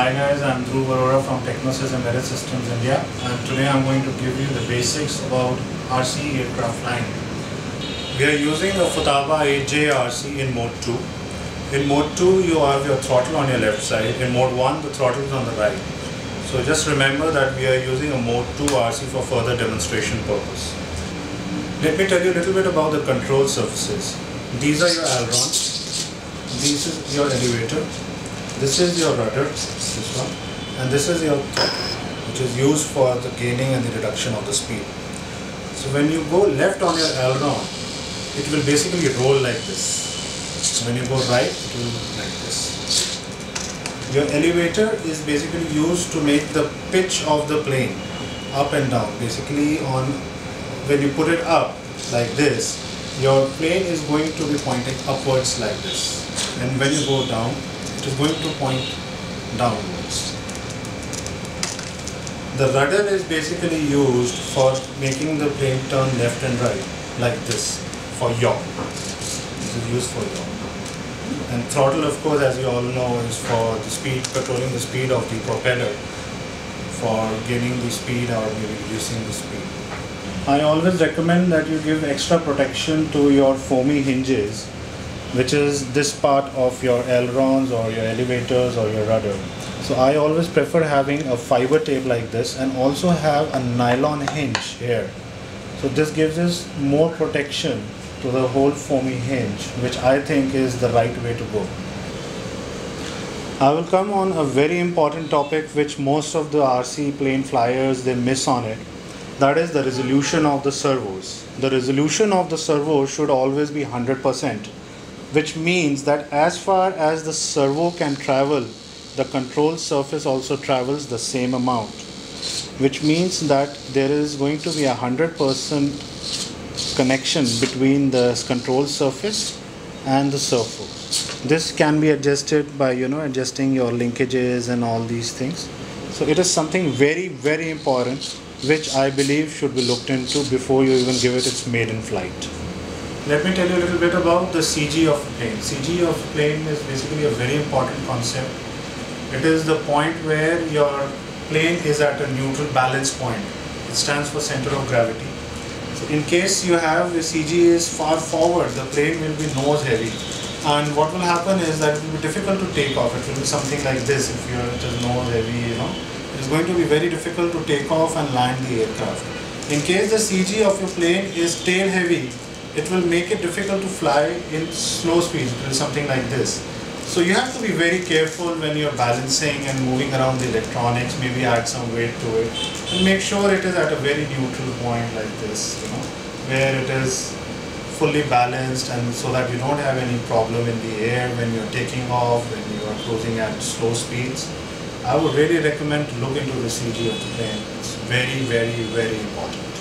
Hi guys, I'm Dhruv Arora from Technosys Embedded Systems India and today I'm going to give you the basics about RC aircraft flying. We are using a Futaba 8J RC in mode 2. In mode 2 you have your throttle on your left side, in mode 1 the throttle is on the right. So just remember that we are using a mode 2 RC for further demonstration purpose. Let me tell you a little bit about the control surfaces. These are your ailerons, this is your elevator, this is your rudder, this one, and this is your which is used for the gaining and the reduction of the speed. So when you go left on your aileron, it will basically roll like this. When you go right, it will like this. Your elevator is basically used to make the pitch of the plane up and down. Basically on when you put it up like this, your plane is going to be pointing upwards like this. And when you go down, it is going to point downwards. The rudder is basically used for making the plane turn left and right like this for yaw. This is used for yaw. And throttle of course as you all know is for the speed, controlling the speed of the propeller for gaining the speed or maybe reducing the speed. I always recommend that you give extra protection to your foamy hinges which is this part of your ailerons or your elevators or your rudder. So I always prefer having a fiber tape like this and also have a nylon hinge here. So this gives us more protection to the whole foamy hinge which I think is the right way to go. I will come on a very important topic which most of the RC plane flyers they miss on it. That is the resolution of the servos. The resolution of the servo should always be 100% which means that as far as the servo can travel, the control surface also travels the same amount, which means that there is going to be a 100% connection between the control surface and the servo. This can be adjusted by you know adjusting your linkages and all these things. So it is something very very important which I believe should be looked into before you even give it its maiden flight. Let me tell you a little bit about the CG of plane. CG of plane is basically a very important concept. It is the point where your plane is at a neutral balance point. It stands for center of gravity. So in case you have the CG is far forward, the plane will be nose heavy. And what will happen is that it will be difficult to take off. It will be something like this if you're just nose heavy, you know. It is going to be very difficult to take off and land the aircraft. In case the CG of your plane is tail heavy, it will make it difficult to fly in slow speed speeds, something like this. So you have to be very careful when you're balancing and moving around the electronics, maybe add some weight to it, and make sure it is at a very neutral point like this, you know, where it is fully balanced and so that you don't have any problem in the air when you're taking off, when you are cruising at slow speeds. I would really recommend to look into the CG of the plane. It's very, very, very important.